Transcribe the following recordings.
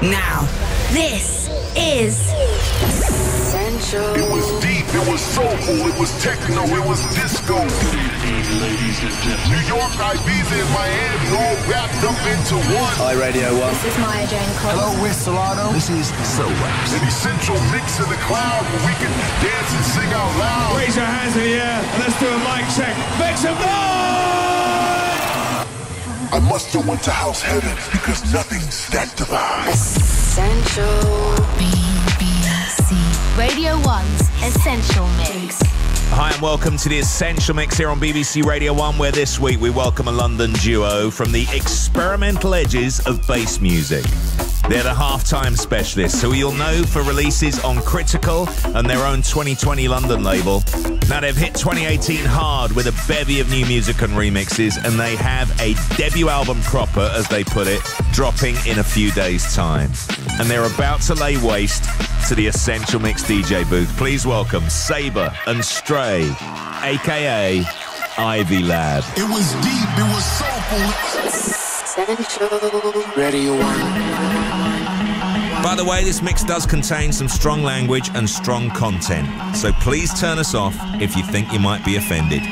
Now, this is Essential. It was deep, it was soulful, it was techno, it was disco. New York, Ibiza, and Miami all wrapped up into one. Hi, Radio 1. This is Maya Jane Coles. Hello, we're Solano. This is Soulwax. An essential mix in the cloud where we can dance and sing out loud. Raise your hands in the air and let's do a mic check. Make some noise! I must have went to house heaven because nothing's that divine. Essential. BBC. Radio 1's Essential Mix. Hi and welcome to the Essential Mix here on BBC Radio 1, where this week we welcome a London duo from the experimental edges of bass music. They're the halftime specialists, who you'll know for releases on Critical and their own 2020 London label. Now they've hit 2018 hard with a bevy of new music and remixes, and they have a debut album proper, as they put it, dropping in a few days' time. And they're about to lay waste to the Essential Mix DJ booth. Please welcome Sabre and Stray, aka Ivy Lab. It was deep, it was soulful. Essential. Radio 1. By the way, this mix does contain some strong language and strong content, so please turn us off if you think you might be offended.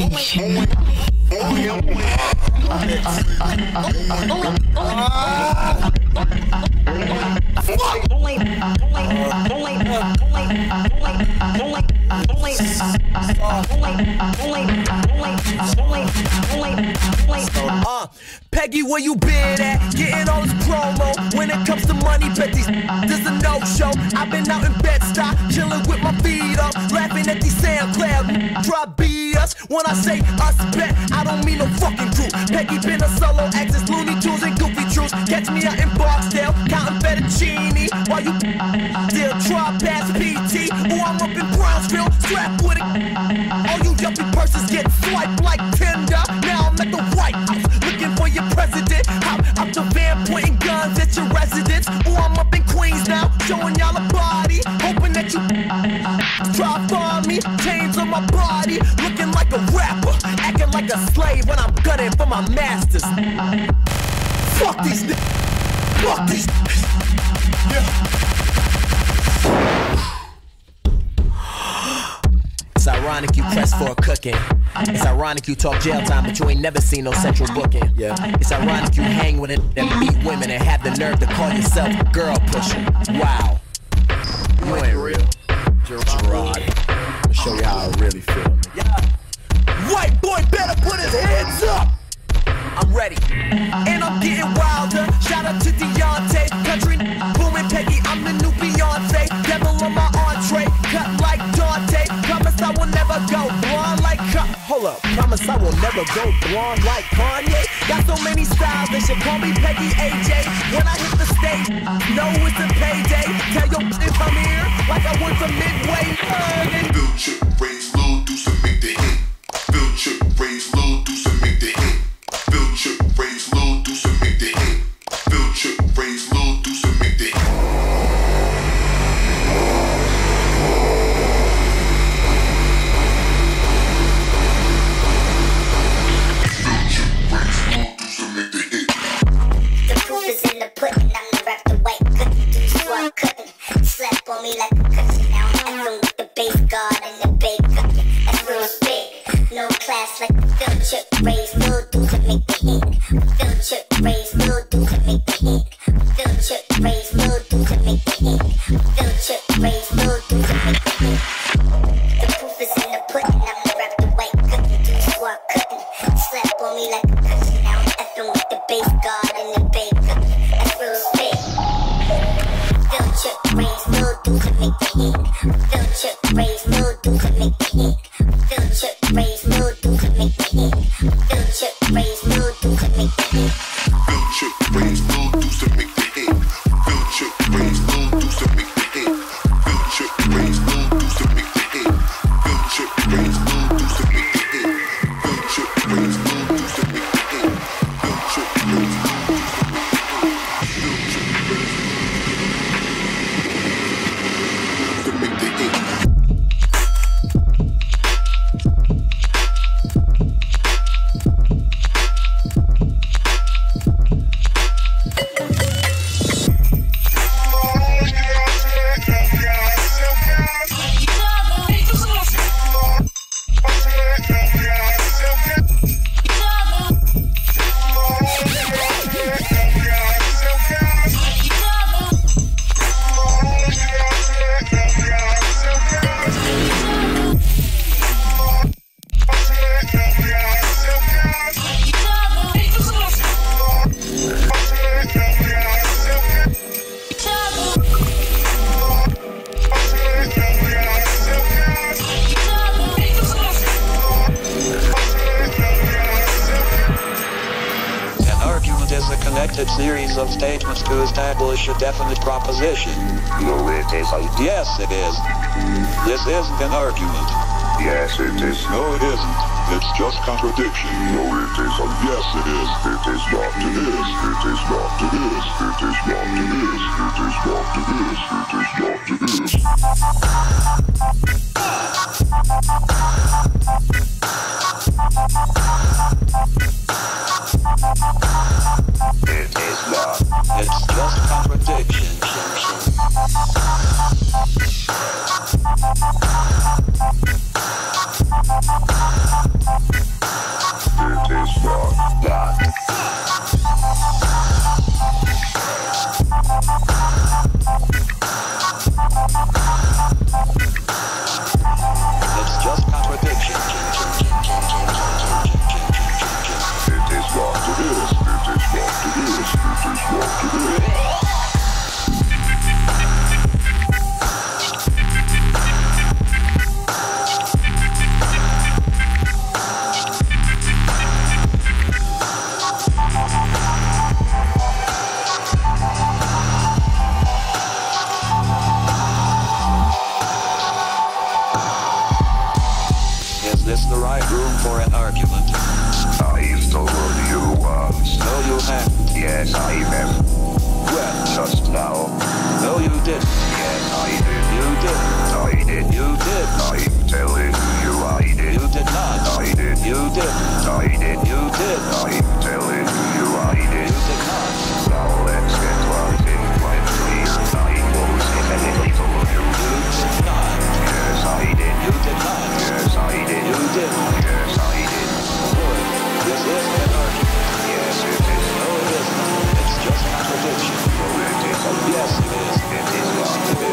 oh ah. attention. Uh, Peggy, where you been at? Getting all this promo. When it comes to money, bet these this a no show. I've been out in Bed-Stuy, chilling with my feet up, laughing at these SoundCloud. Try beat us when I say us bet. I don't mean no fucking group. Peggy been a solo access, Looney Tunes and Goofy Catch me out in Barksdale, counting fettuccine while you still try past PT. Ooh, I'm up in Brownsville, strapped with it. All you yuppie persons get swiped like Tinder. Now I'm at the White House, looking for your president. Hop out the van, pointing guns at your residence. Ooh, I'm up in Queens now, showing y'all a body. Hoping that you try for me. Chains on my body, looking like a rapper. Acting like a slave when I'm gunning for my masters. Fuck these n- Fuck these It's ironic you press for a cooking. It's ironic you talk jail time, but you ain't never seen no central booking. Yeah. It's ironic you hang with it and beat women and have the nerve to call yourself a girl pusher. Wow. You ain't real. Gerard. I'll show you how I really feel. White boy better put his hands up. I'm ready. And I'm getting wilder. Shout out to Deontay. Country booming Peggy. I'm the new Beyonce. Devil on my entree. Cut like Dante. Promise I will never go blonde like Ka- Hold up. Promise I will never go blonde like Kanye. Got so many styles. They should call me Peggy AJ. When I hit the stage, know it's a payday. Tell your if I'm here like I went to Midway. Build chip, raise, little deuce and make the this is the right room for an argument? I've told you once. No, you haven't. Yes, I have. When? Just now. No, you didn't. Yes, I did. You didn't. I did. You did. I'm telling you I did. You did not. I did. You didn't. I did. You did. I'm telling you I did. Yes, did. An argument. Yes, it is. No, it isn't. It's just contradiction. Yes, it is. It is. It is.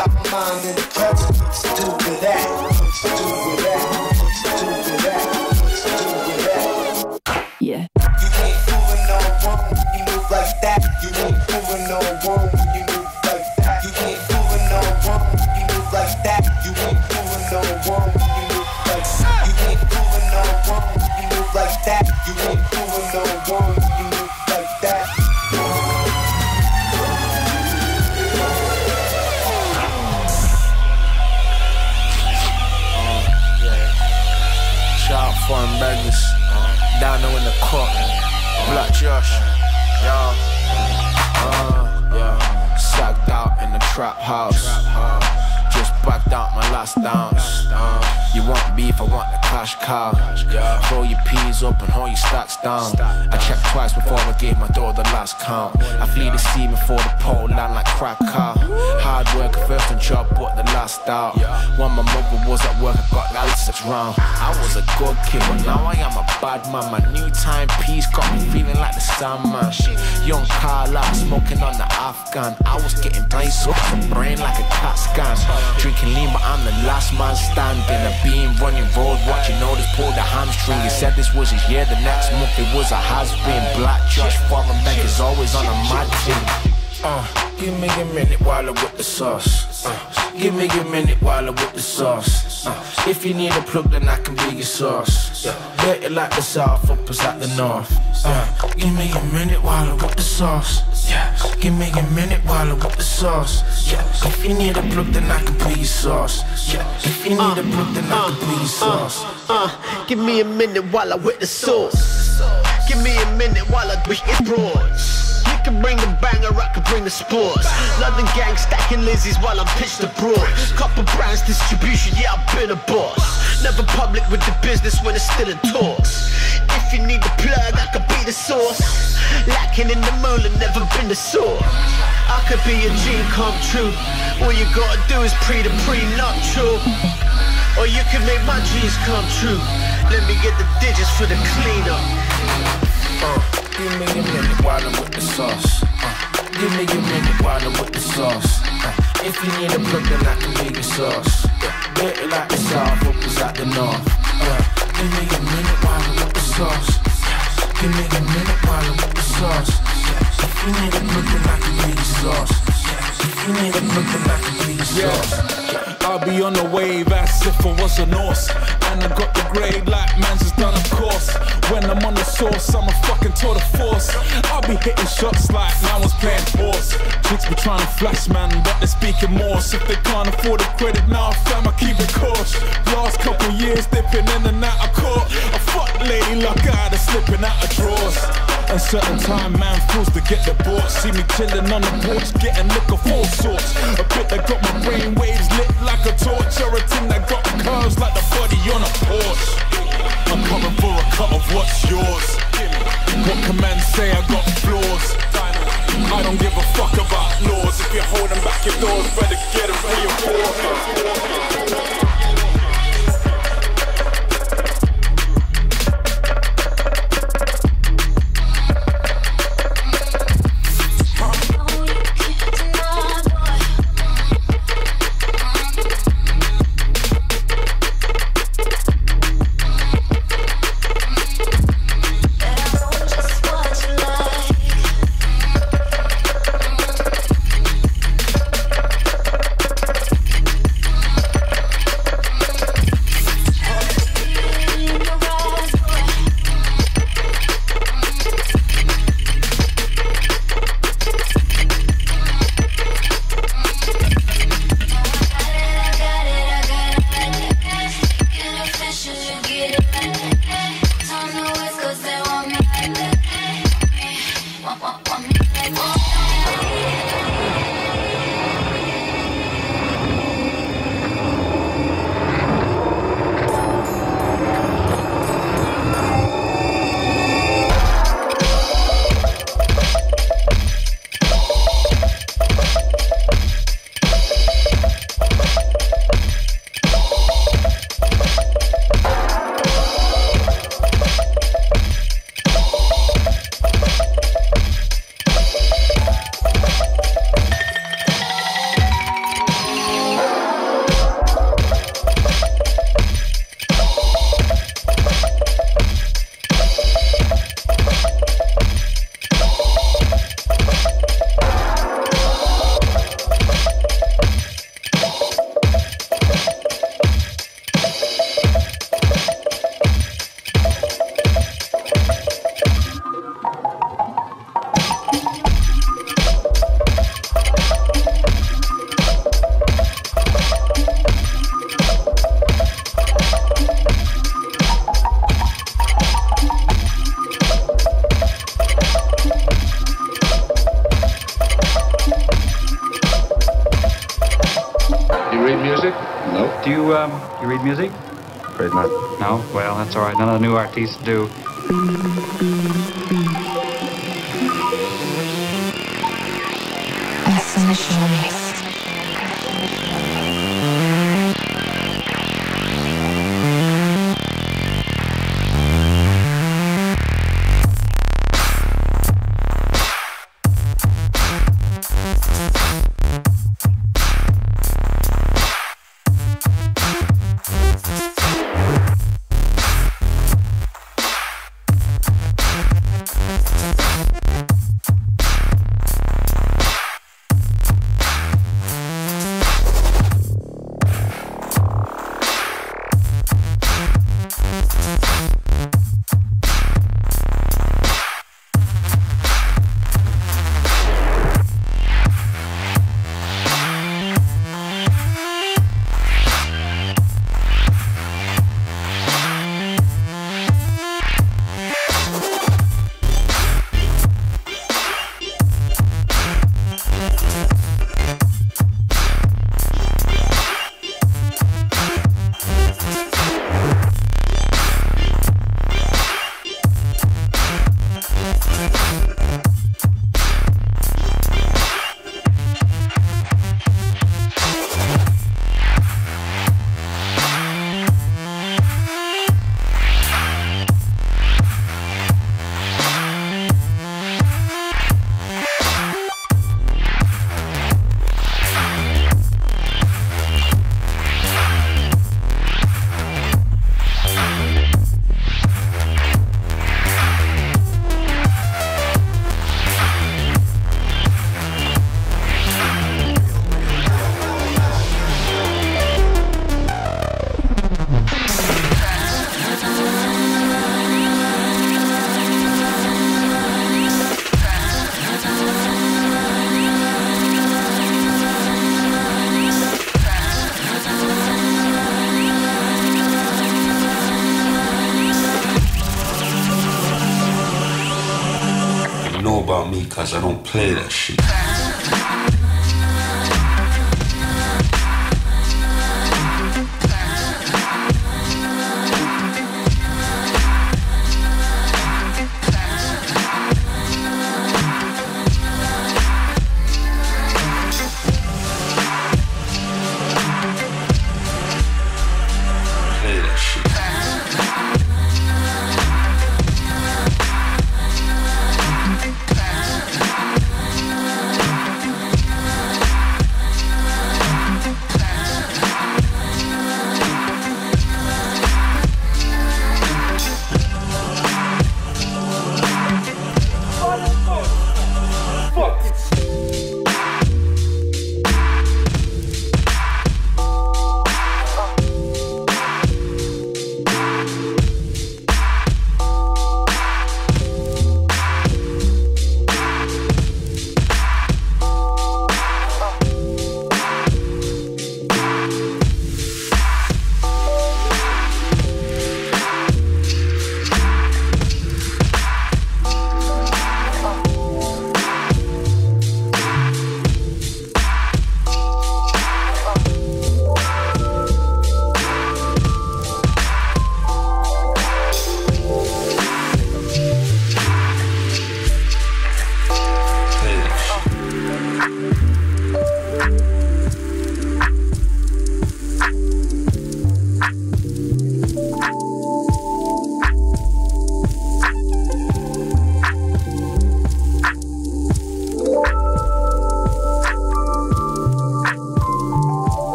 Got my mind in the that? There in the. Black Josh. Uh, yeah. Sacked out in the trap house. Just backed out last dance. You want beef, I want the cash cow. Throw your peas up and hold your stacks down. I checked twice before I gave my door the last count. I flee the scene before the pole land like crack car. Hard work first and job, but the last out. When my mother was at work, I got that six round. I was a good kid, but now I am a bad man. My new time timepiece got me feeling like the Sandman. Young Carla smoking on the Afghan. I was getting nice up the brain like a cat scan. Drinking lean, but I'm the last man standing. A beam running road, watching others pull the hamstring. He said this was his year, the next month it was a has been. Black Josh foreign bank is always on a mad thing. Uh, give me a minute while I with the sauce. Uh, give me a minute while I with the sauce. Uh, if you need a plug, then I can be your sauce. Yeah, dirty like the south, up us at the north. Uh, give me a minute while I with the sauce. Yeah, give me a minute while I with the sauce. Yeah, if you need a plug, then I can be your sauce. Yeah, if you need a plug, then I can be your sauce. Uh, give me a minute while I with the sauce. Give me a minute while I beat it broads. You can bring the banger, I can bring the sports. London gang stacking Lizzies while I'm pitched abroad. Couple brands distribution, yeah, I've been a boss. Never public with the business when it's still in talks. If you need the plug, I could be the source. Lacking in the moon and never been the source. I could be a dream come true. All you gotta do is pre the pre, not true. Or you can make my dreams come true. Let me get the digits for the cleanup. Uh, give me a minute while I'm with the sauce. Uh, give me a minute while I'm with the sauce. Uh, if you need a plug, then I can be your sauce. Yeah, dirty like the south, is at the north. Uh, give me a minute while I'm with the sauce. Give me a minute while I'm with the sauce. If you need a plug, then I can be your sauce. If you need a plug, then I can be your sauce. I'll be on the wave as if I was a Norse. And I got the grade like man's just done a course. When I'm on the source, I'm a fucking tour de force. I'll be hitting shots like man was playing force. Chicks be trying to flash, man, but they're speaking more. So if they can't afford the credit now, fam, I keep it cautious. Last couple years, dipping in and out of court. I fuck lady luck out of slipping out of drawers. A certain time, man, fools to get the board. See me chilling on the porch, getting liquor of all sorts. A bit that got my brain waves lit like a torch, or a thing that got curves like the body on a porch. I'm coming for a cut of what's yours. What can man say? I got flaws. I don't give a fuck about laws. If you're holding back your doors, better get them reinforced. None of the new artists do.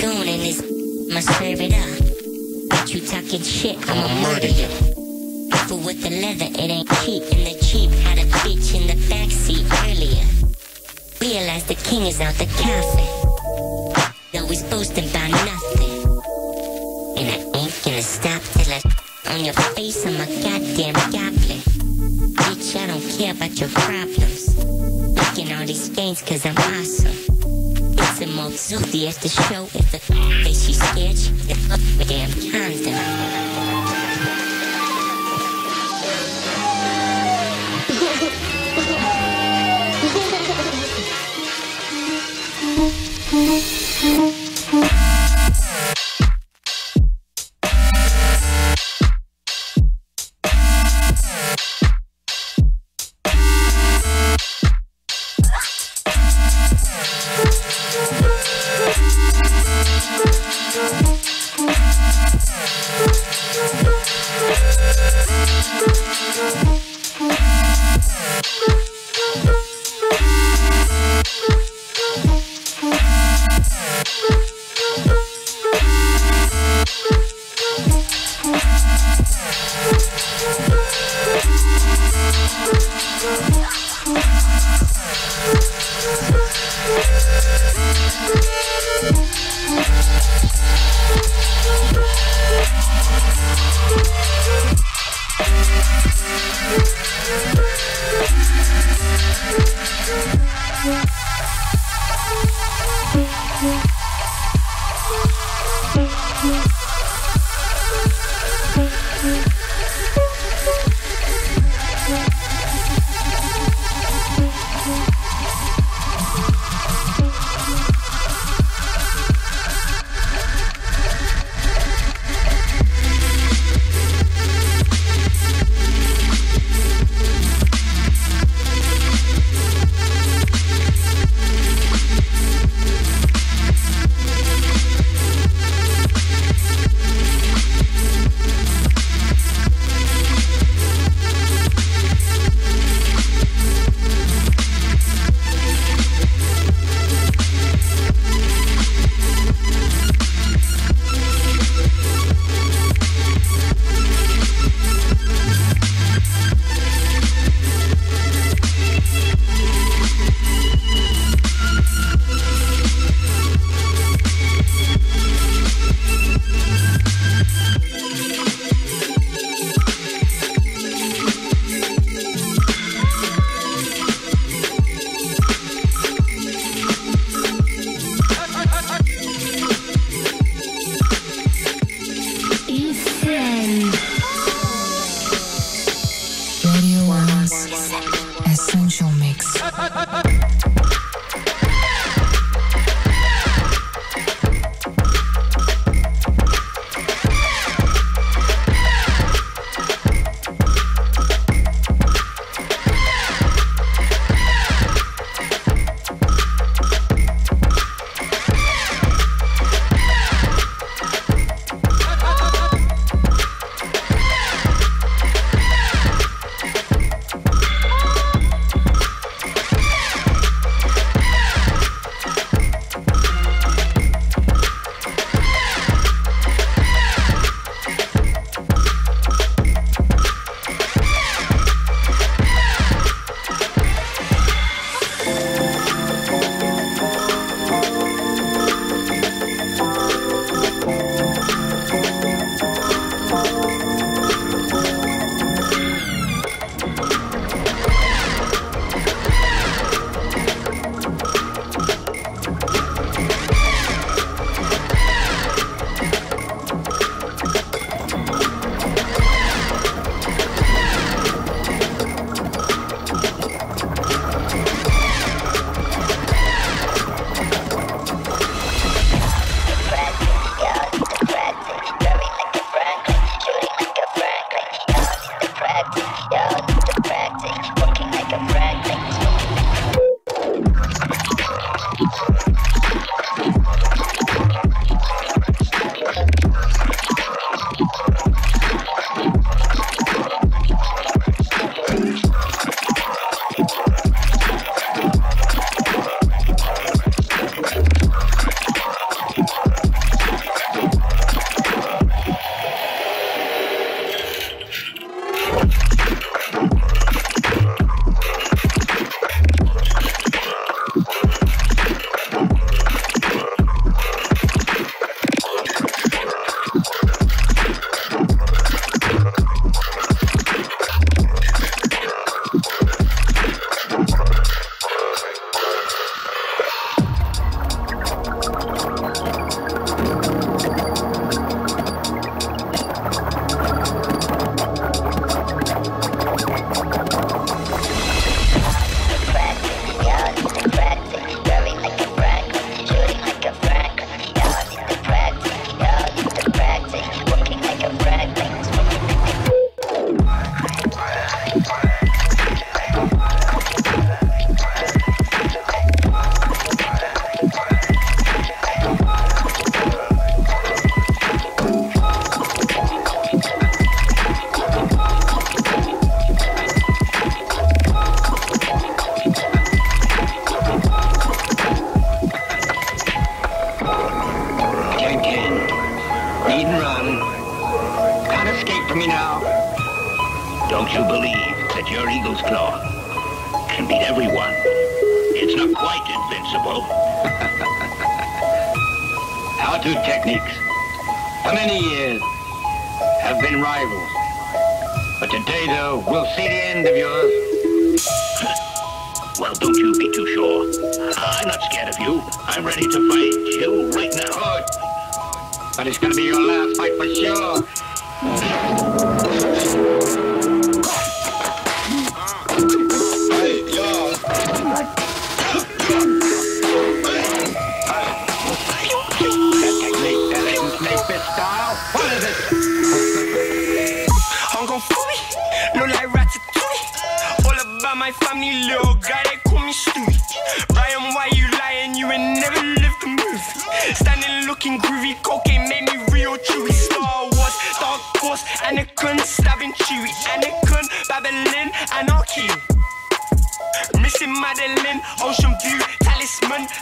Goon in this. I'ma serve it up. But you talking shit, I'ma murder you. Careful with the leather, it ain't cheap. And the cheap had a bitch in the backseat earlier. Realize the king is out the coffin. Always boasting about nothing. And I ain't gonna stop till I on your face. I'm a goddamn goblin. Bitch, I don't care about your problems. Making all these gains cause I'm awesome. Mozuti at the show. If the face she's scared, she the fuck with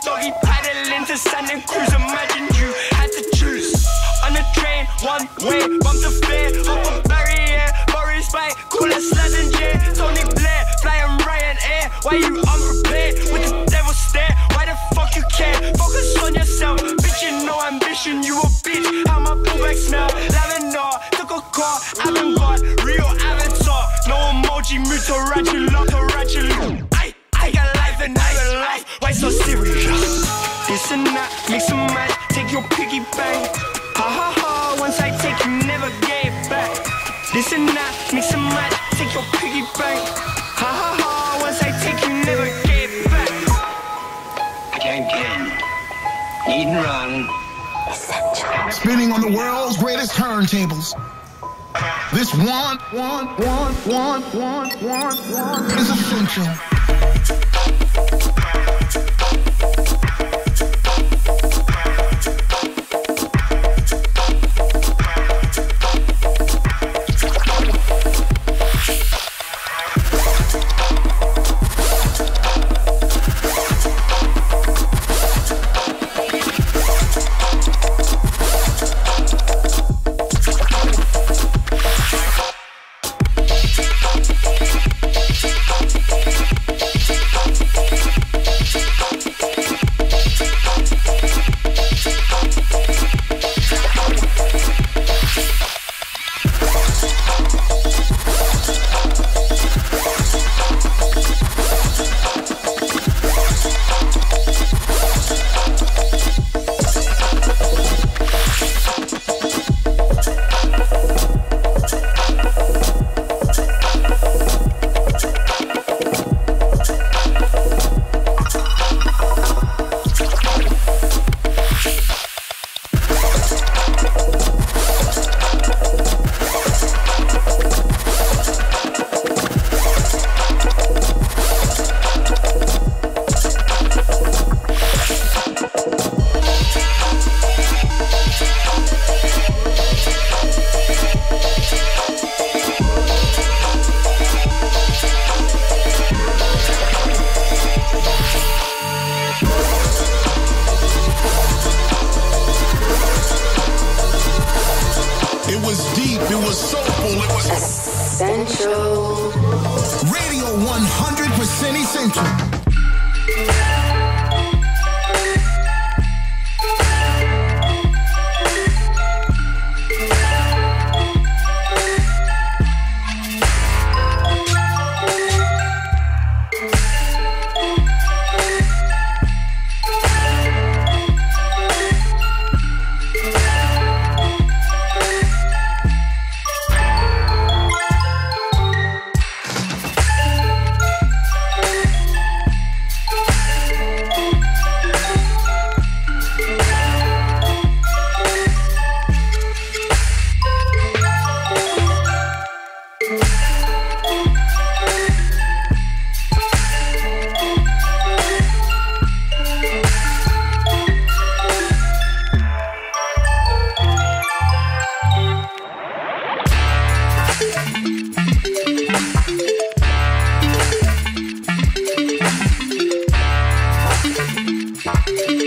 Doggy paddling to Santa Cruz. Imagine you had to choose on a train, one way, bump the fare, up a barrier, Boris bike, cool as J, Tony Blair, flying Ryanair. Why you unprepared with the devil stare? Why the fuck you care? Focus on yourself, bitch. You no ambition, you a bitch. How my pullback smell? Lavender, took a car, avant-garde, real avatar. No emoji, to Ratchet, to Ratchet. I, I got life and I Why so serious? This and that, mix and match, take your piggy bank. Ha ha ha, once I take you never gave. Back. Listen now, mix and match, take your piggy bank. Ha ha ha, once I take you, never get back. Can't kill. Needn't run. Spinning on the world's greatest turntables. This one, one, one, one, one, one, one is essential. She's on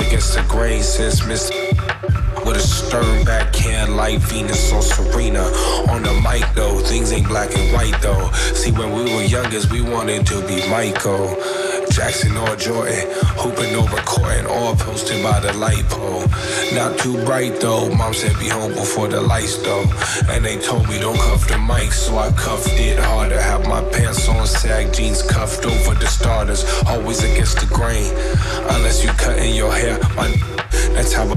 Against the grain since Mr. With a stern backhand like Venus or Serena. On the mic though, things ain't black and white though. See, when we were youngest, we wanted to be Michael. Jackson or Jordan, hooping over and all posted by the light pole. Not too bright though, mom said be home before the lights though. And they told me don't cuff the mic, so I cuffed it harder. Have my pants on, sag jeans cuffed over the starters. Always against the grain, unless you cutting your hair. My, that's how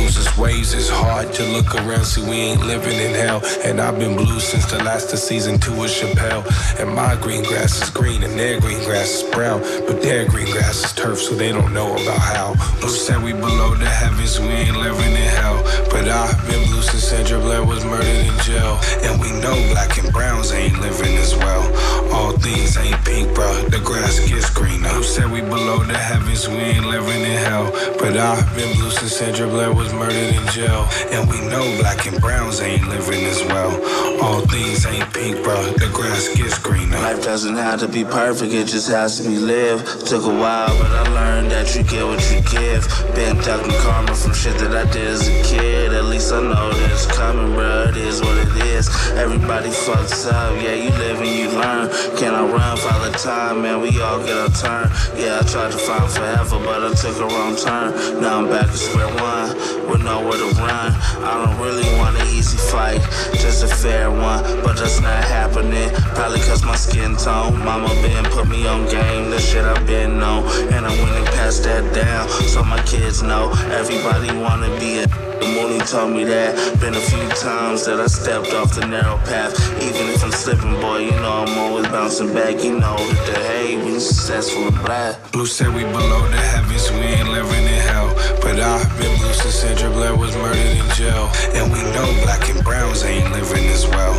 loses waves. It's hard to look around, see we ain't living in hell. And I've been blue since the last of season two of Chappelle. And my green grass is green and their green grass is brown. But their green grass is turf, so they don't know about how. Blue said we below the heavens, we ain't living in hell. But I've been blue since Sandra Bland was murdered in jail. And we know black and browns ain't living as well. All things ain't pink, bro. the grass gets greener. Who said we below the heavens, we ain't living in hell. But I've been blue since Sandra Bland was murdered in jail. And we know black and browns ain't living as well. All things ain't pink, bro. the grass gets greener. Life doesn't have to be perfect, it just has to be lived. Took a while, but I learned that you get what you give. Been ducking karma from shit that I did as a kid. At least I know that it's coming, bruh. It is what it is. Everybody fucks up, yeah, you live and you learn. Can I run for the time, man? We all get our turn. Yeah, I tried to find forever, but I took a wrong turn. Now I'm back at square one with nowhere to run. I don't really want an easy fight, just a fair one, but that's not happening. Probably cause my skin tone. Mama been put me on game, the shit I've been on. And I'm and passed that down, so my kids know. Everybody wanna be a the Mooney told me that. Been a few times that I stepped off the narrow path. Even if I'm slipping, boy, you know I'm always bouncing back. You know that the hay we successful and black. Blue said we below the heavens, we ain't living in hell. But I've been blue since Sandra Bland was murdered in jail. And we know black and browns ain't living as well.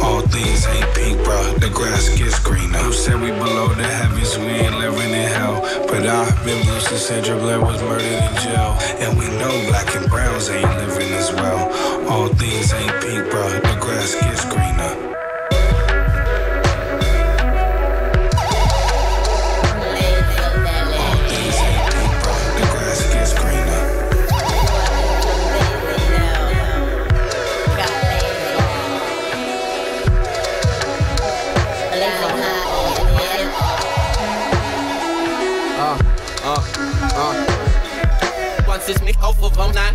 All things ain't pink, bruh, the grass gets greener. Who said we below the heavens, we ain't living in hell. But I've been blue since Sandra Bland was murdered in jail. And we know black and browns ain't living as well. All things ain't pink, bruh, the grass gets greener.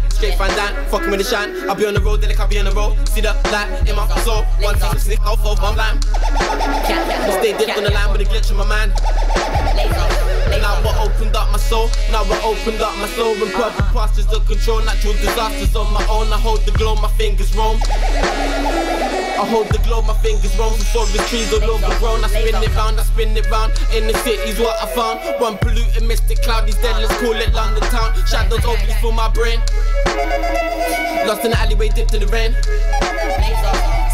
Straight fan down, fucking with the shine. I'll be on the road, then I can't be on the road. See the light in my soul. Once it's me off of online. Stay dipped on the line with a glitch in my mind. Now what opened up my soul, now what opened up my soul And purple pastures of control, natural disasters on my own I hold the glow, my fingers roam I hold the glow, my fingers roam Through forest trees all overgrown I spin it round, I spin it round In the city's what I found One polluted mystic cloud, these dead, let's call it London town Shadows open through my brain Lost in the alleyway, dipped in the rain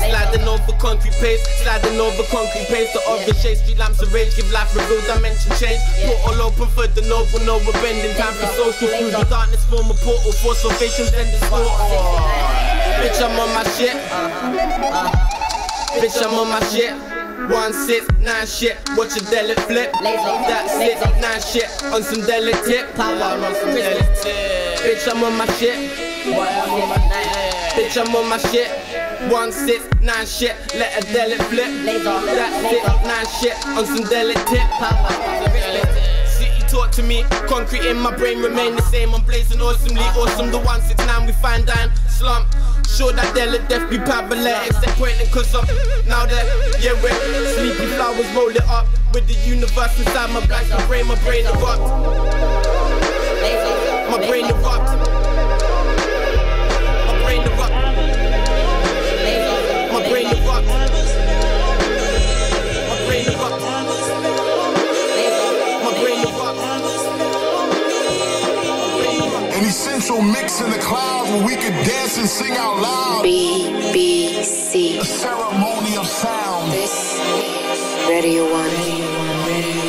Sliding over concrete paste, sliding over concrete paste. The orange shade, street lamps of rage, give life reveal dimension change. Portal open for the noble, no we're bending time for social. Through the darkness, form a portal for salvation, then distort. Bitch, I'm on my shit. Bitch, I'm on my shit. One six nine shit, watch a deli flip. That's it, nine shit on some deli tip. on some deli tip. Bitch, I'm on my shit. Bitch, I'm on my shit. One six nine shit, let a deli flip. That's it, nine shit on some deli tip. City talk to me, concrete in my brain remain the same. I'm blazing awesomely, awesome. The one six nine we find down slump. Sure that deli death be paralytic, except pointing cause I'm now that yeah we're sleepy flowers roll it up with the universe inside my black my brain, my brain erupt. My brain erupt. Essential mix in the clouds where we could dance and sing out loud. BBC. A ceremony of sound. This is Radio 1.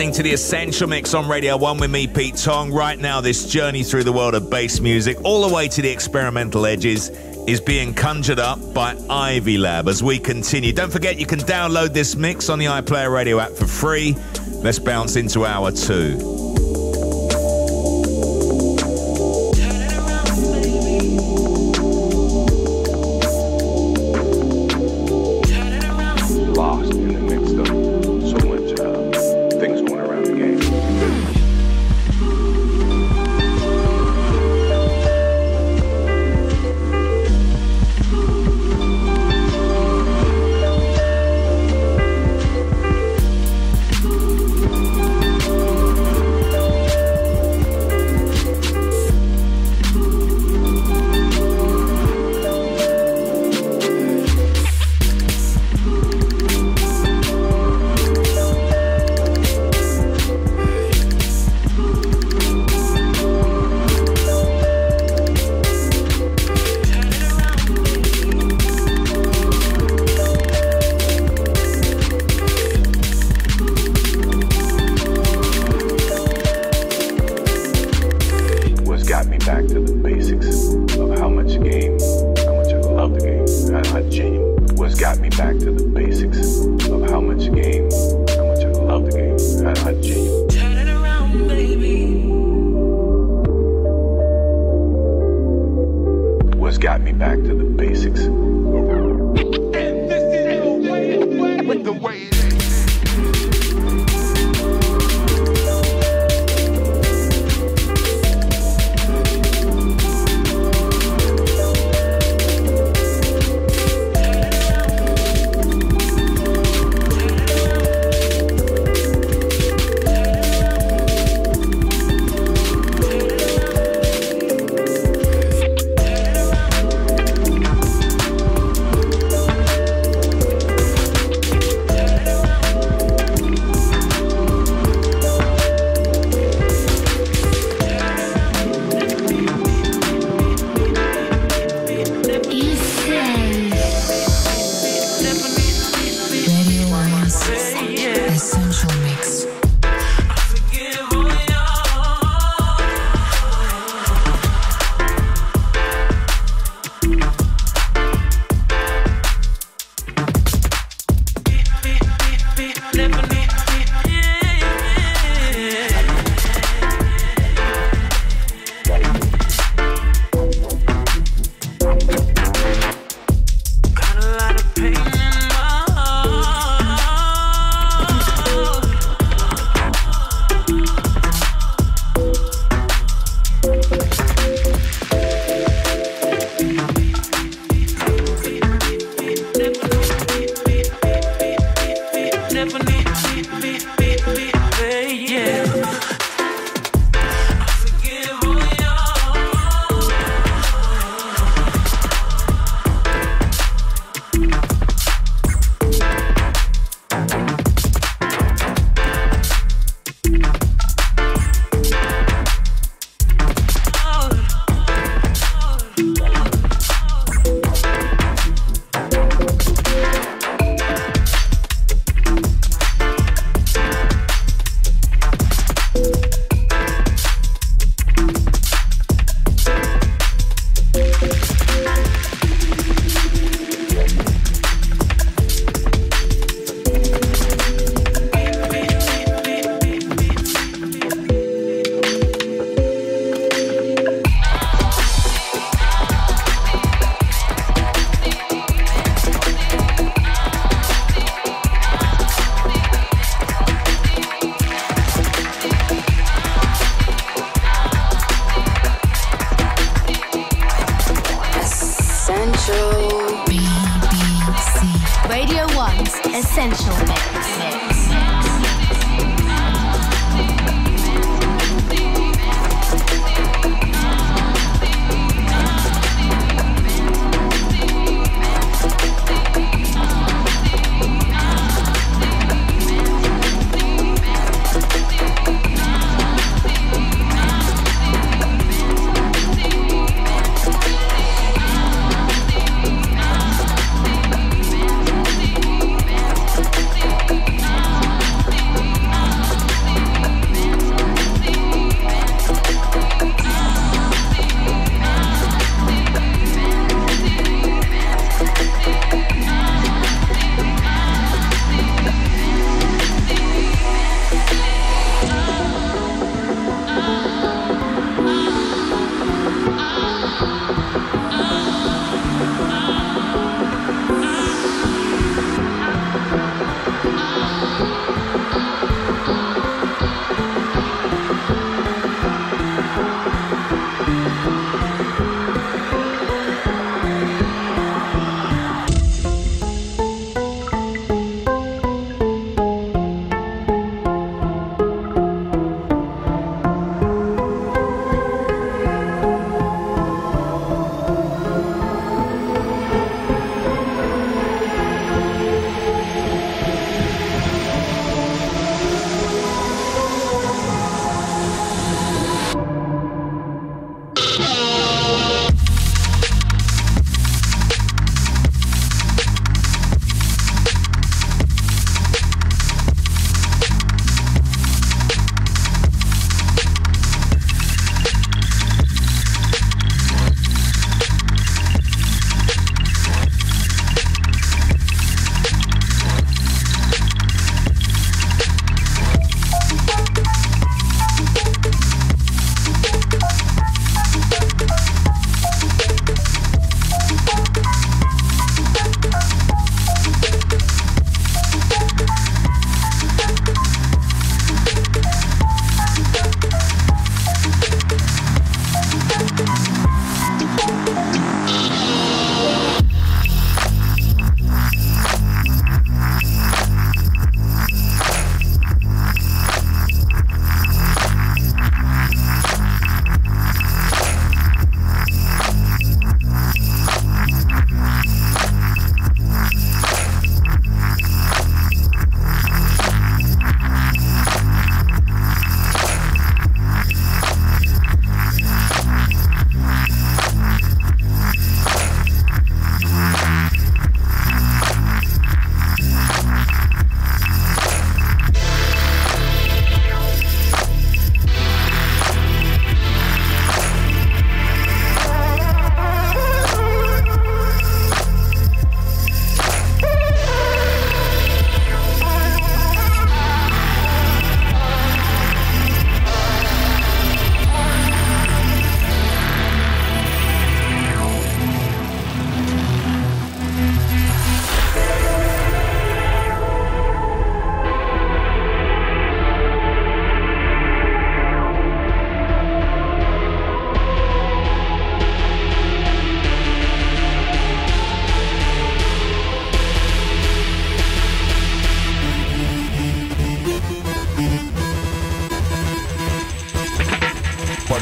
Listening to the Essential Mix on Radio 1 with me, Pete Tong. Right now, this journey through the world of bass music, all the way to the experimental edges, is being conjured up by Ivy Lab as we continue. Don't forget, you can download this mix on the iPlayer Radio app for free. Let's bounce into hour two.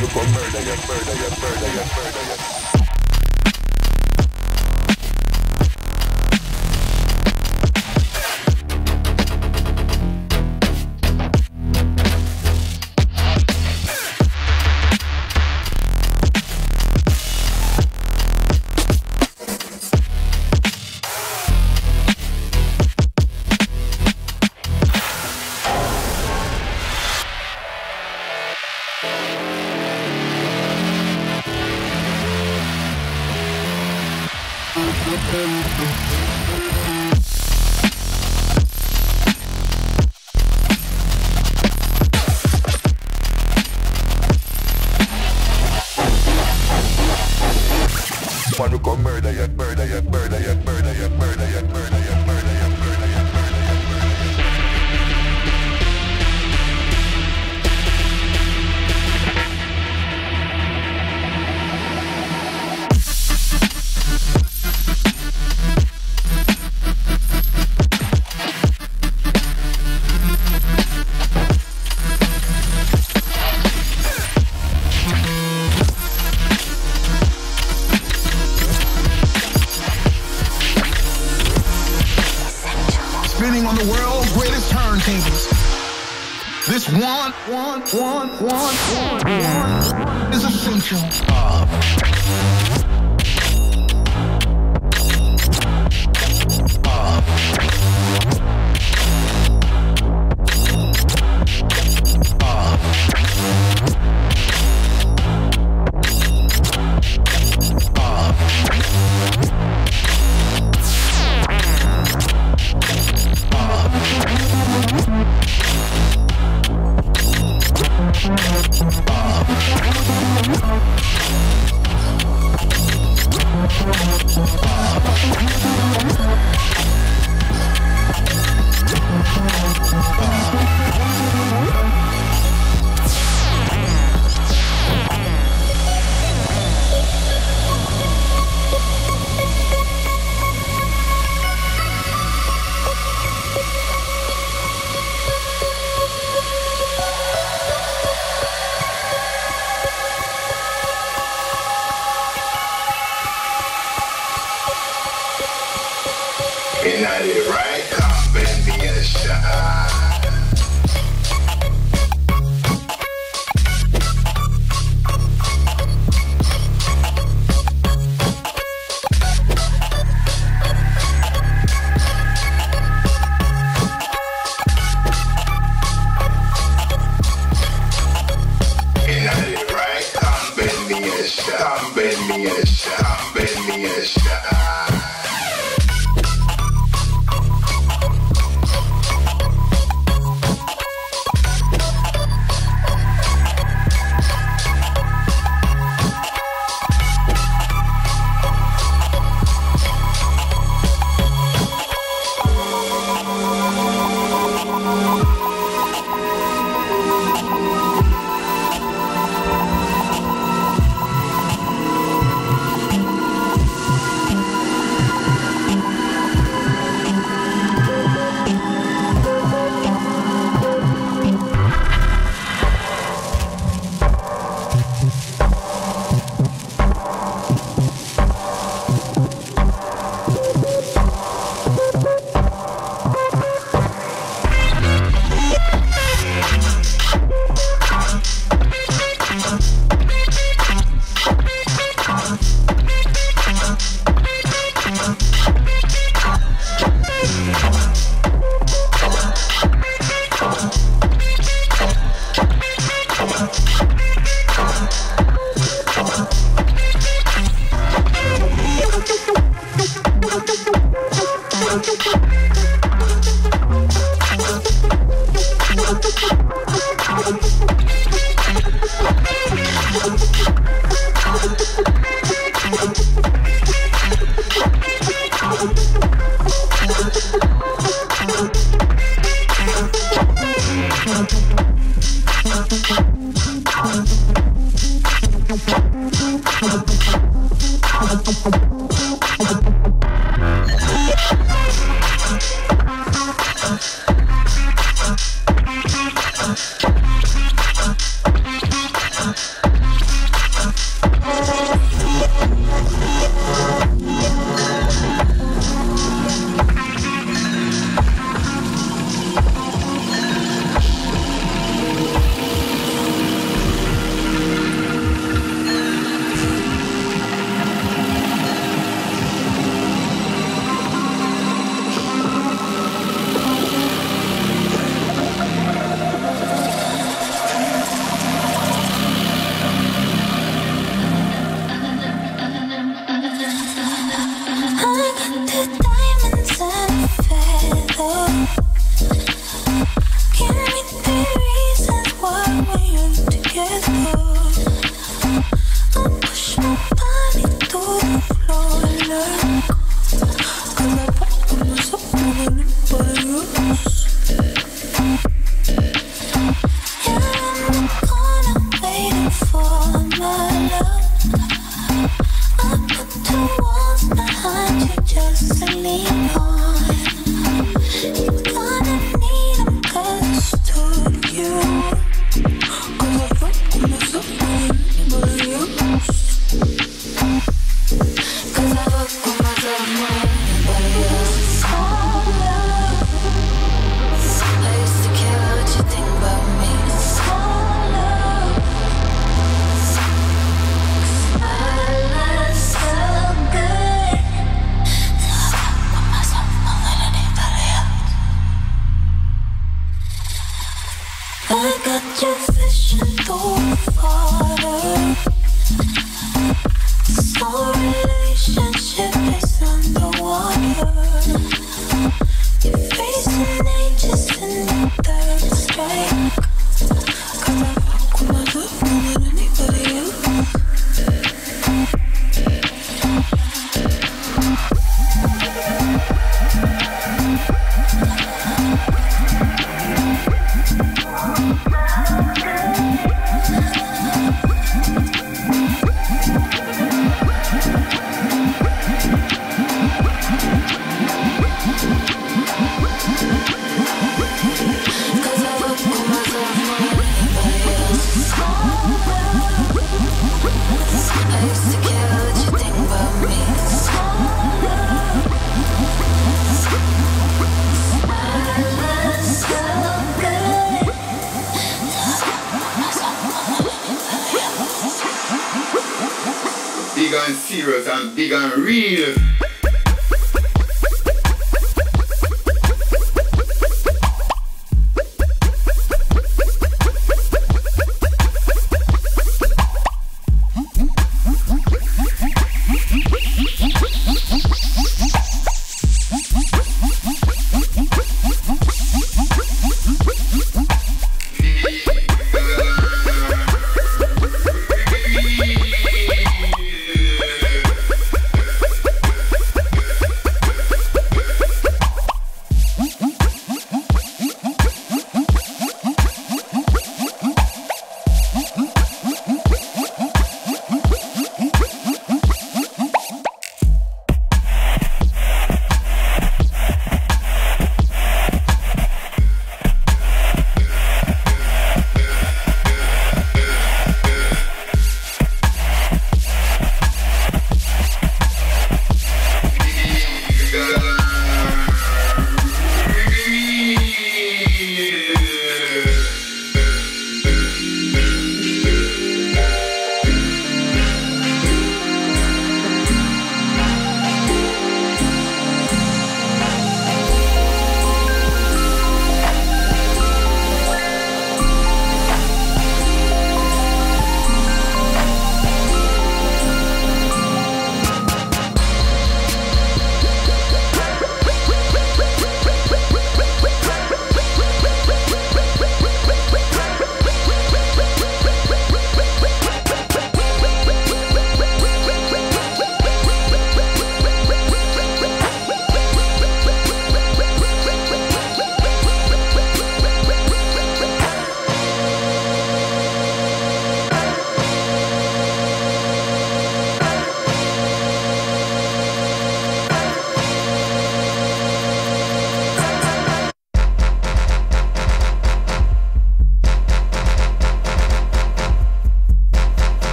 become murder, murder, murder, murder, murder. Central. gonna read it.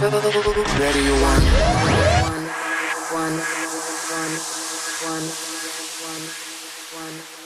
Where do one. One, one, one, one, one, one, one.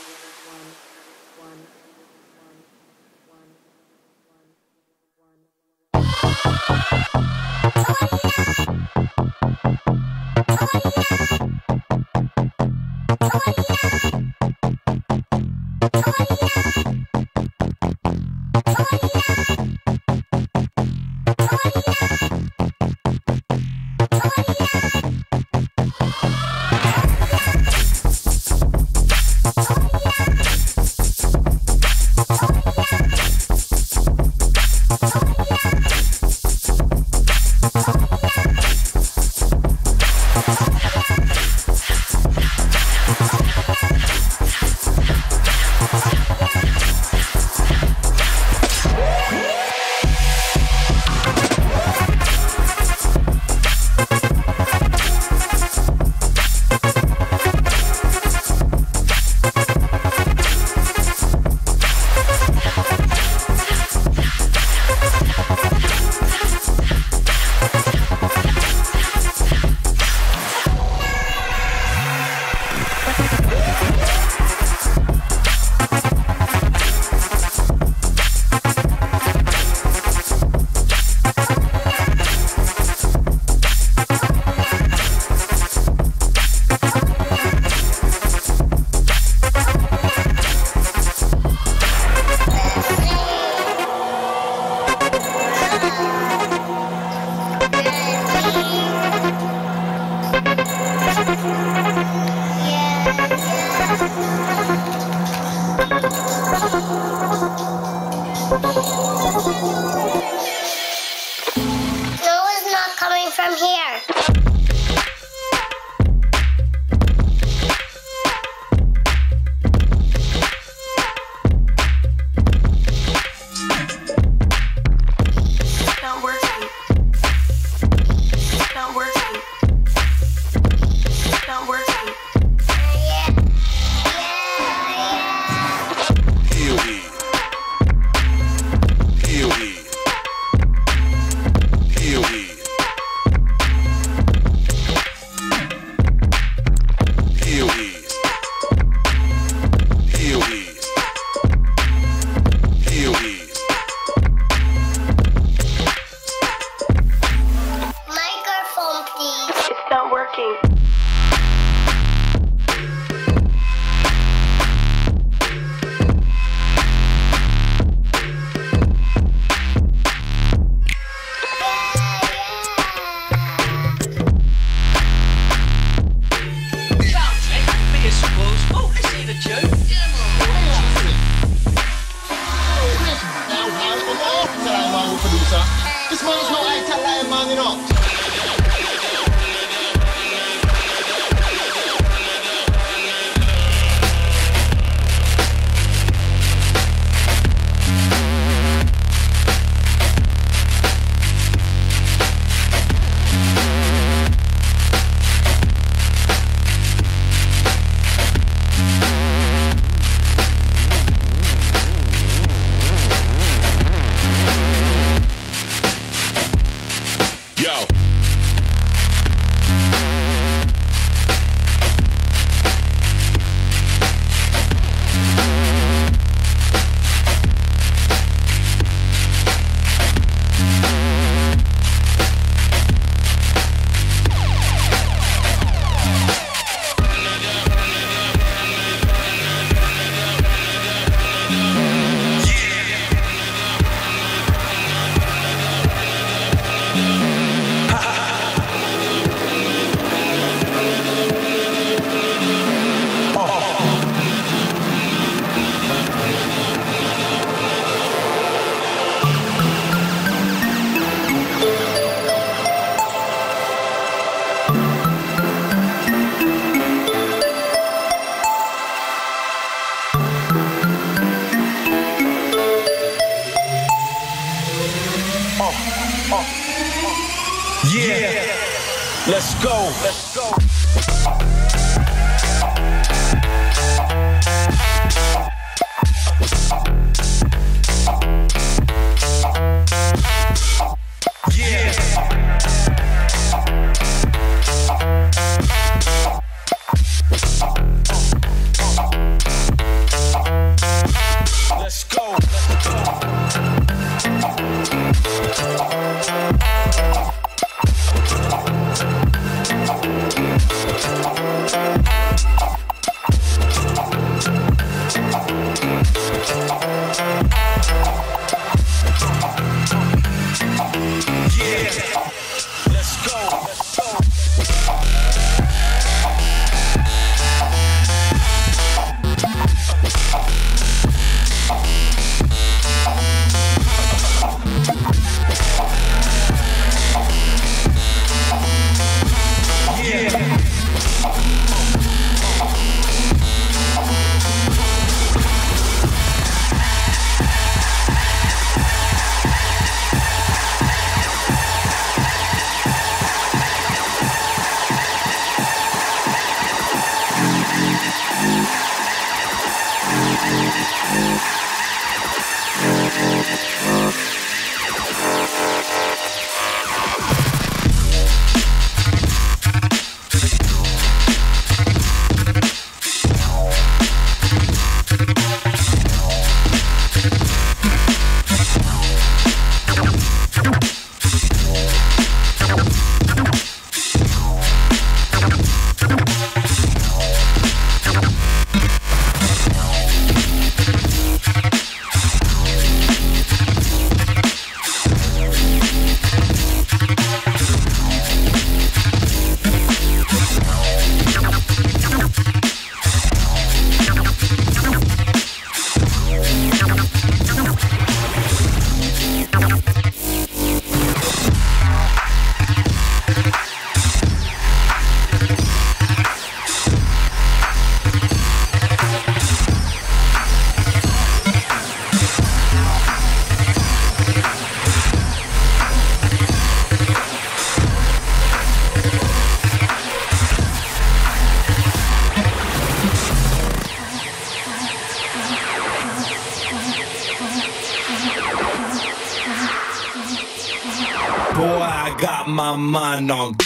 on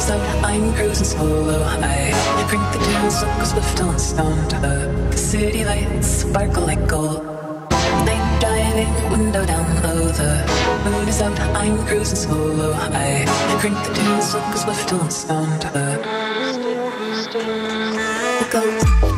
so I'm cruising solo. I Crank the gin, circles lift on sound. The city lights sparkle like gold. Night driving, window down low. The moon is out. I'm cruising solo. I Crank the gin, circles lift on sound. The gold.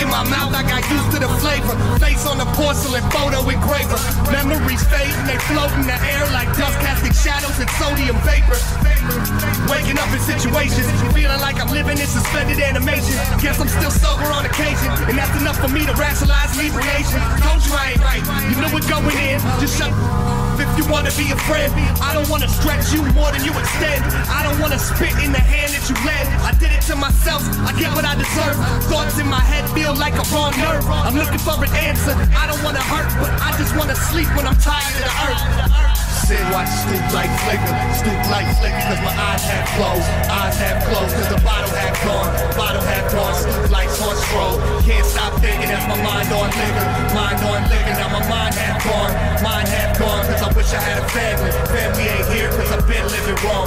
In my mouth, I got used to the flavor. Face on the porcelain photo engraver. Memories fade and they float in the air like dust casting shadows and sodium vapor. Waking up in situations, feeling like I'm living in suspended animation. Guess I'm still sober on occasion, and that's enough for me to rationalize inebriation. Told you I ain't right, you knew it going in. Just shut if you wanna be a friend. I don't wanna stretch you more than you extend. I don't wanna spit in the hand that you lend. I did it to myself, I get what I deserve. Thoughts in my head feel like a wrong nerve. I'm looking for an answer. I don't wanna hurt, but I just wanna sleep when I'm tired of the earth. Sit, watch stoop like flicker, stoop like flicker, cause my eyes have closed, eyes have closed, cause the bottle have gone, bottle have gone, stoop like on stroll. Can't stop thinking, that's my mind on liquor, mind on liquor, now my mind have gone, mind have gone, cause I wish I had a family, family ain't here, cause I've been living wrong.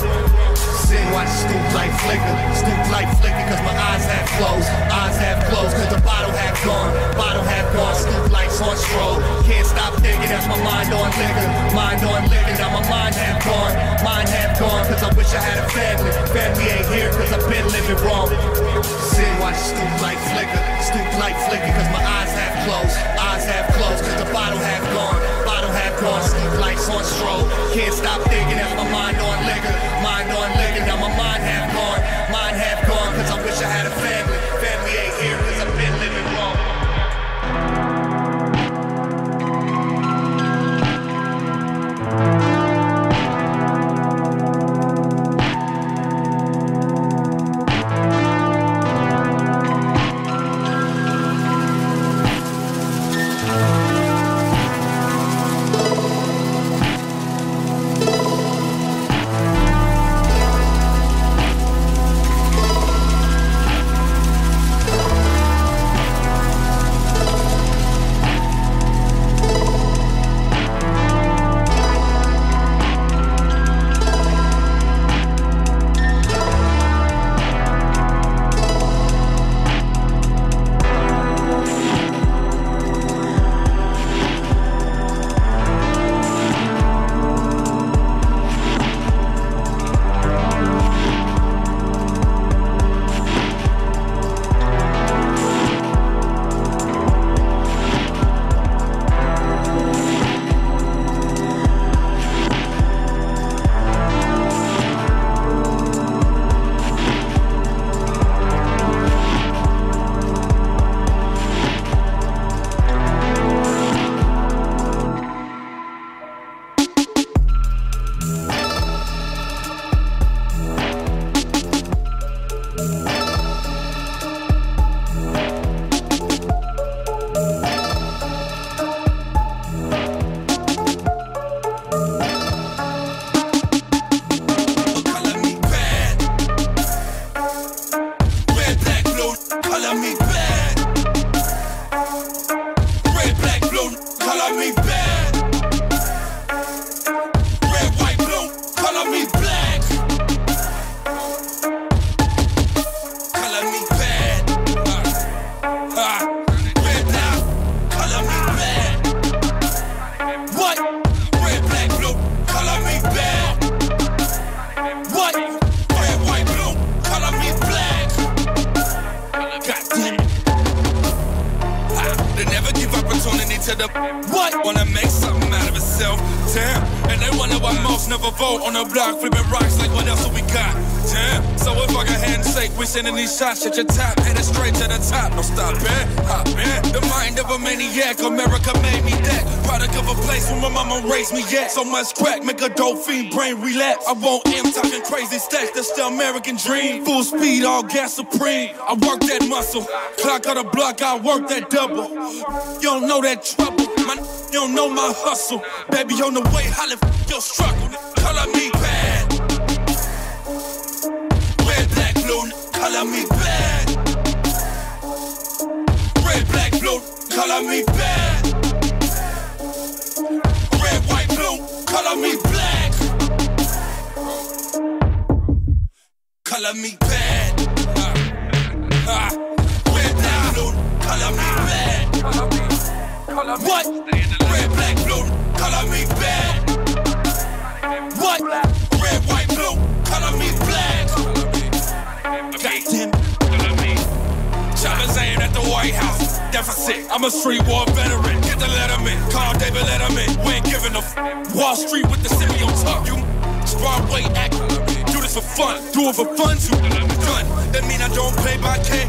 Sit, watch stoop like flicker, stoop like flicker, cause my eyes have closed, eyes have closed, cause the bottle have gone, bottle have gone, stoop lights on stroll. Can't stop thinking, that's my mind on liquor, mind on liquor, now my mind have gone, mind have gone, cause I wish I had a family, family ain't here, cause I've been living wrong. Sit, watch stoop like flicker, stoop like flicker, cause my eyes have closed, eyes have closed, cause the bottle have gone, bottle have gone, stoop lights on stroll. Can't stop thinking, that's my mind on liquor, mind on liquor, now my mind have gone, to the what? Wanna make something out of itself. Damn. And they wonder why most never vote on the block, flipping rocks like what else do we got? Damn. So if I can handshake, we sending these shots at your top, headed straight to the top. No stop it, hop in. The mind of a maniac, America made me that. Product of a place where my mama raised me at. So much crack, make a dope fiend brain relapse. I won't am talking crazy stacks, that's the American dream. Full speed, all gas supreme. I work that muscle. Clock on the block, I work that double. You don't know that trouble, man. You don't know my hustle. Baby on the way, holla your struggle. Color me bad. Red, black, blue, color me bad. Red, black, blue, color me bad. Color me black. Color me bad. Red, black, blue, color me bad. What? Red, black, blue, color me bad. What? Red, white, blue, color me black. Goddamn. Choppers aimed at the White House. Deficit. I'm a street war veteran. Get the letterman. Call David Letterman. We ain't giving a f- Wall Street with the Simeon tuck. You Broadway act. Do this for fun. Do it for fun. Too. done. That mean I don't play by K.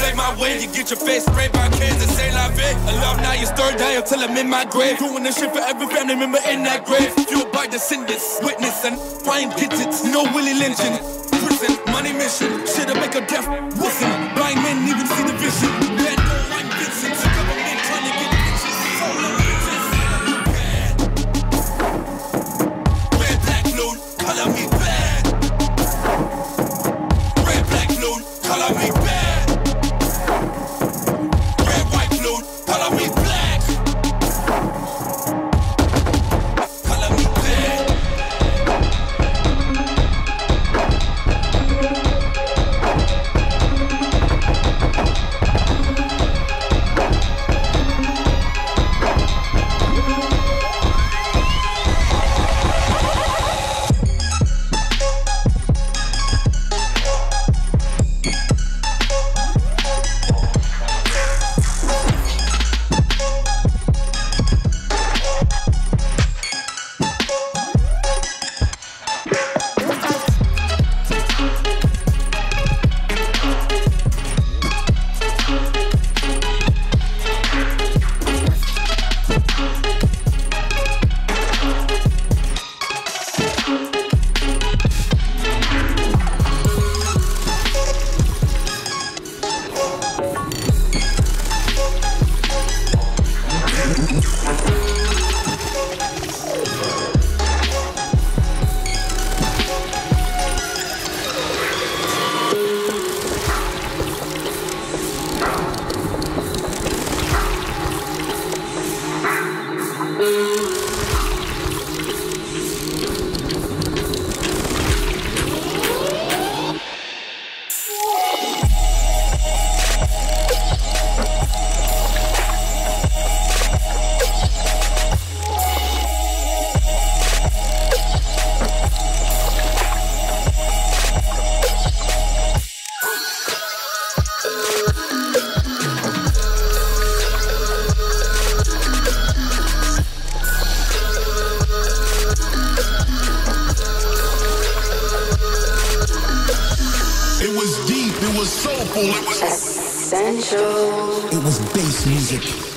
Play my way. You get your face sprayed by kids and say la vie. I love now your third day until I'm in my grave. Doing this shit for every family member in that grave. Fueled by descendants. Witness and Brian Gittits. No Willie Lynching. Prison. Money mission. Shit'll make a death. Listen. Blind men even see the vision. Bitches. Red, black, blue, color me bad. Red, black, blue, color me. Essential. It was bass music.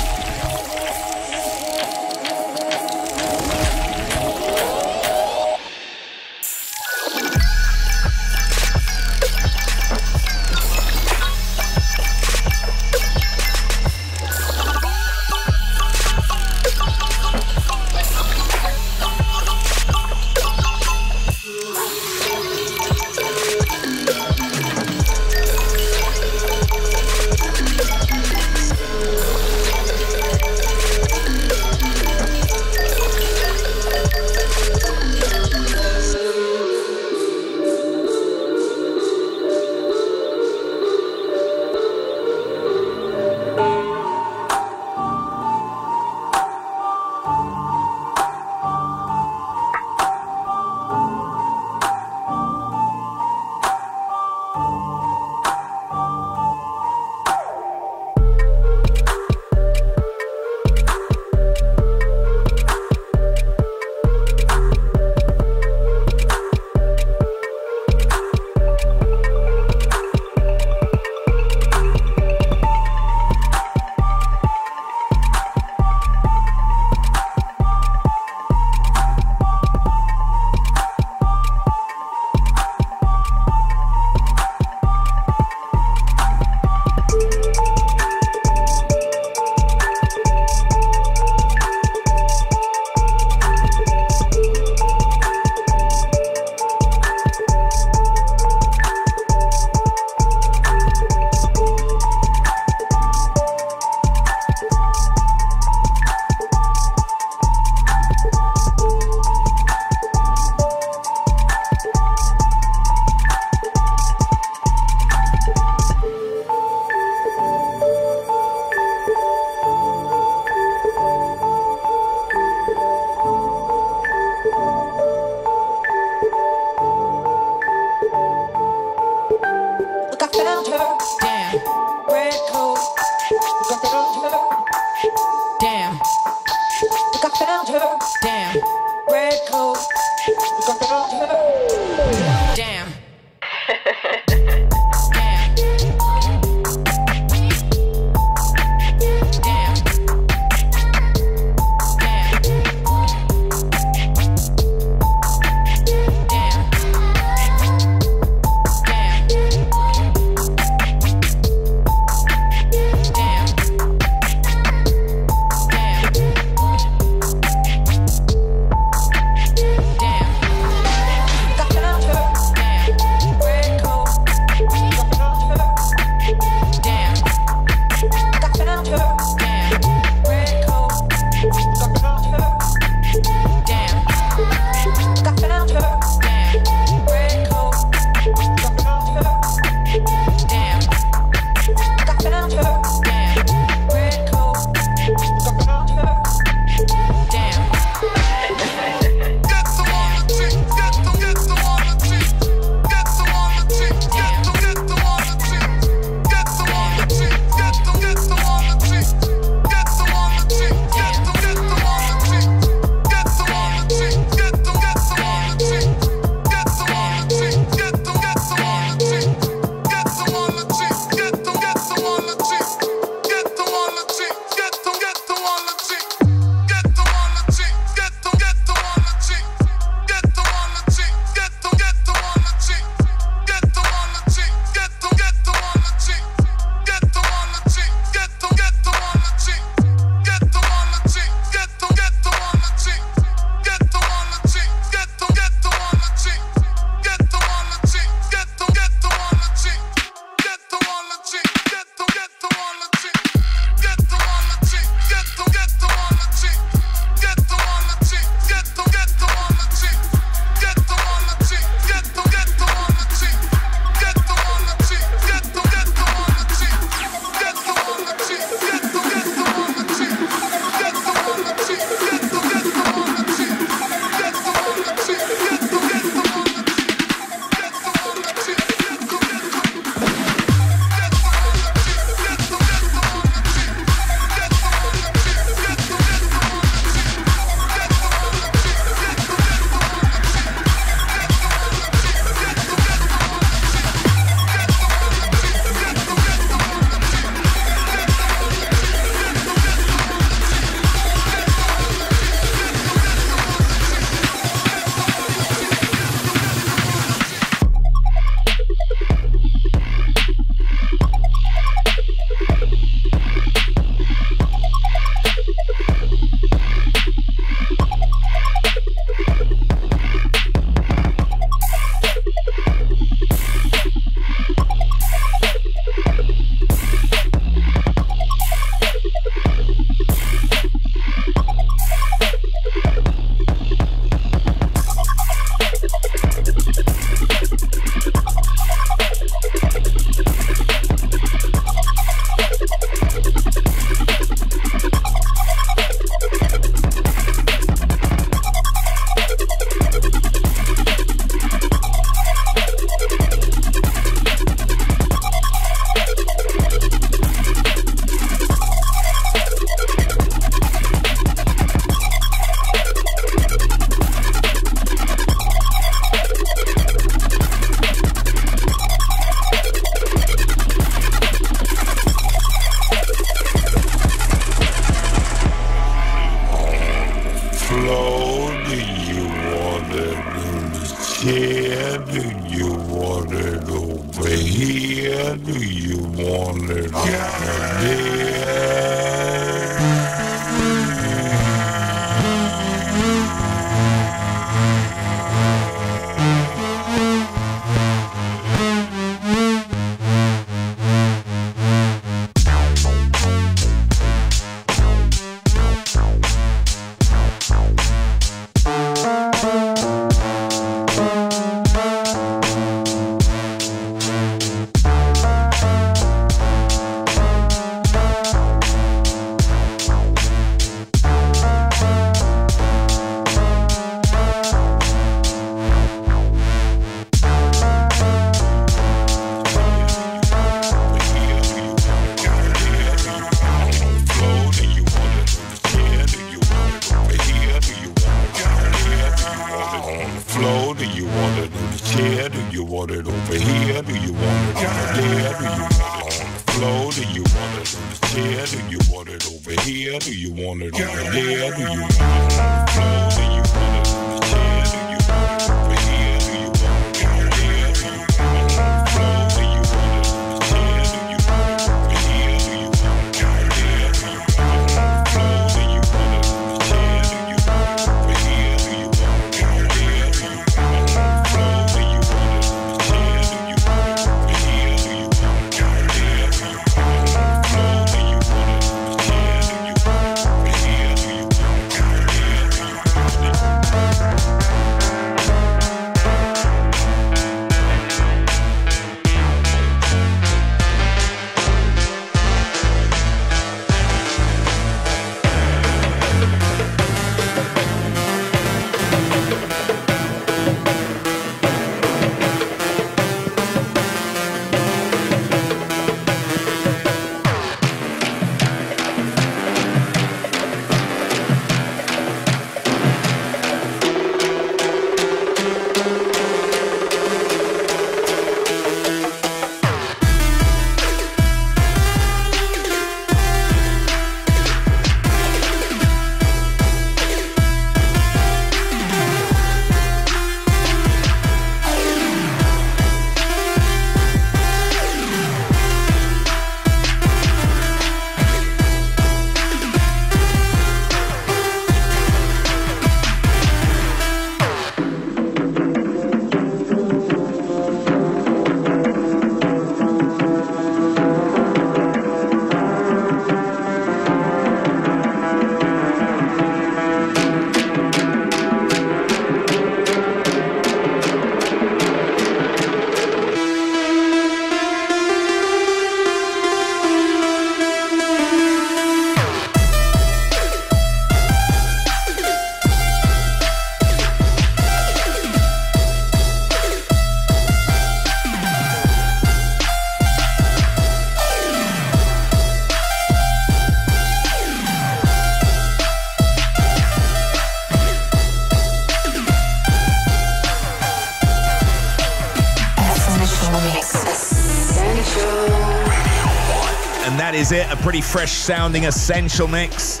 Pretty fresh sounding Essential Mix.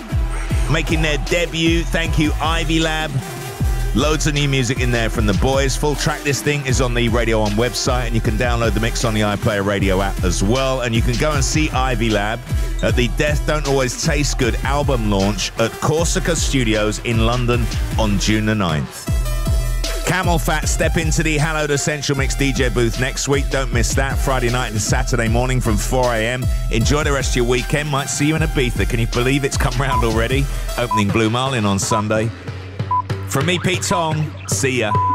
Making their debut. Thank you, Ivy Lab. Loads of new music in there from the boys. Full track listing is on the Radio 1 website, and you can download the mix on the iPlayer Radio app as well. And you can go and see Ivy Lab at the Death Don't Always Taste Good album launch at Corsica Studios in London on June the 9th. CamelPhat step into the Hallowed Essential Mix DJ booth next week. Don't miss that. Friday night and Saturday morning from 4 a.m. Enjoy the rest of your weekend. Might see you in Ibiza. Can you believe it's come round already? Opening Blue Marlin on Sunday. From me, Pete Tong. See ya.